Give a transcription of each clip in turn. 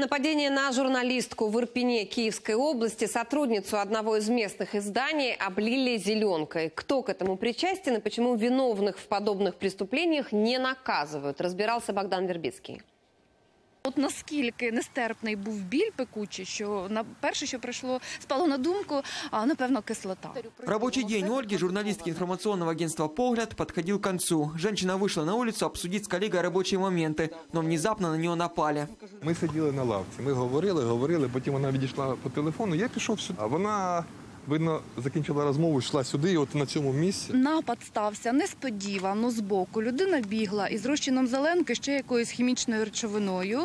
Нападение на журналистку в Ирпене Киевской области, сотрудницу одного из местных изданий, облили зеленкой. Кто к этому причастен и почему виновных в подобных преступлениях не наказывают, разбирался Богдан Вербицкий. От наскільки нестерпний був біль пекучий, що на перше, що прийшло, спало на думку, а напевно кислота. Рабочий день Ольги, журналистки информационного агентства «Погляд», подходил к концу. Женщина вышла на улицу обсудить с коллегой рабочие моменты, но внезапно на нее напали. Ми сиділи на лавці, ми говорили, говорили, потім вона відійшла по телефону, я пішов сюди. А вона, видно, закінчила розмову, йшла сюди, і от на цьому місці. Напад стався несподівано збоку. Людина бігла із розчином зеленки, ще якоюсь хімічною речовиною,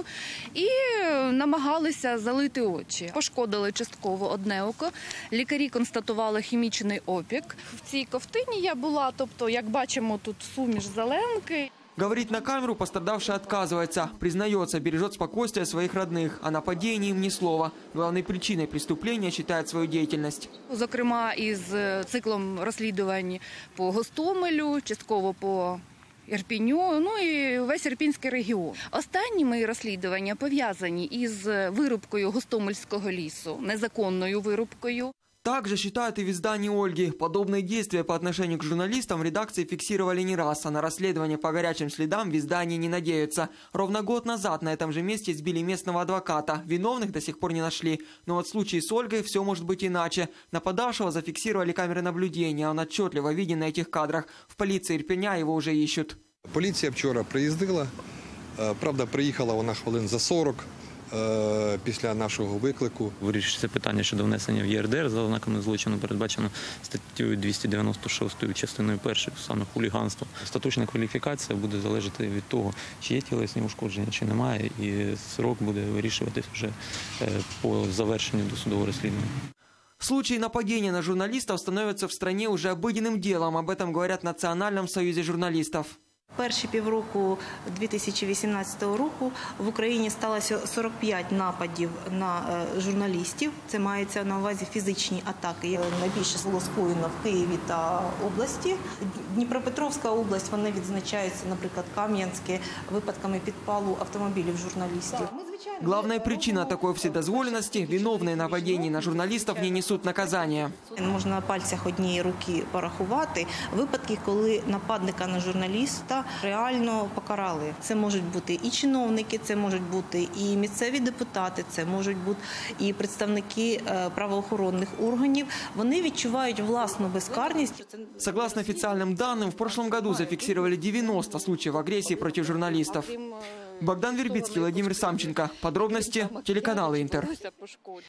і е, намагалися залити очі. Пошкодили частково одне око. Лікарі констатували хімічний опік. В цій ковтині я була, тобто, як бачимо, тут суміш зеленки. Говорить на камеру пострадавшая отказывается, признается, бережет спокойствие своих родных, а нападении им ни слова. Главной причиной преступления считает свою деятельность. Зокрема, із е, циклом розслідувань по Гостомелю, частково по Ірпіню, ну і весь Ірпінський регіон. Останні мої розслідування пов'язані із вирубкою Гостомельського лісу, незаконною вирубкою. Также считают и в издании Ольги. Подобные действия по отношению к журналистам в редакции фиксировали не раз, а на расследование по горячим следам в издании не надеются. Ровно год назад на этом же месте избили местного адвоката. Виновных до сих пор не нашли. Но вот в случае с Ольгой все может быть иначе. Нападавшего зафиксировали камеры наблюдения. Он отчетливо виден на этих кадрах. В полиции Ирпеня его уже ищут. Поліція вчора приїздила. Е, Правда, приїхала вона хвилин за 40 е, після нашого виклику. Вирішиться питання щодо внесення в ЄРДР за ознаками злочину, передбачено статтею 296 частиною першою, саме хуліганство. Остаточна кваліфікація буде залежати від того, чи є тілесні ушкодження, чи немає, і срок буде вирішуватись вже е, по завершенню досудового розслідування. Случаи нападения на журналистов становятся в стране уже обыденным делом. Об этом говорят в Национальном союзе журналистов. Перші півроку 2018 року в Україні сталося 45 нападів на е, журналістів. Це мається на увазі фізичні атаки. Е, Найбільше було скоєно в Києві та області. Дніпропетровська область вони відзначаються, наприклад, Кам'янське випадками підпалу автомобілів журналістів. Главная причина такой вседозволенности – виновные нападения на журналистов не несут наказания. Можна на пальцях однієї руки порахувати випадки, коли нападника на журналіста реально покарали. Це можуть бути і чиновники, це можуть бути і місцеві депутати, це можуть бути і представники е, правоохоронних органів. Вони відчувають власну безкарність. Согласно официальным данным, в прошлом году зафиксировали 90 случаев агрессии против журналистов. Богдан Вербицкий, Владимир Самченко. Подробности телеканала Интер.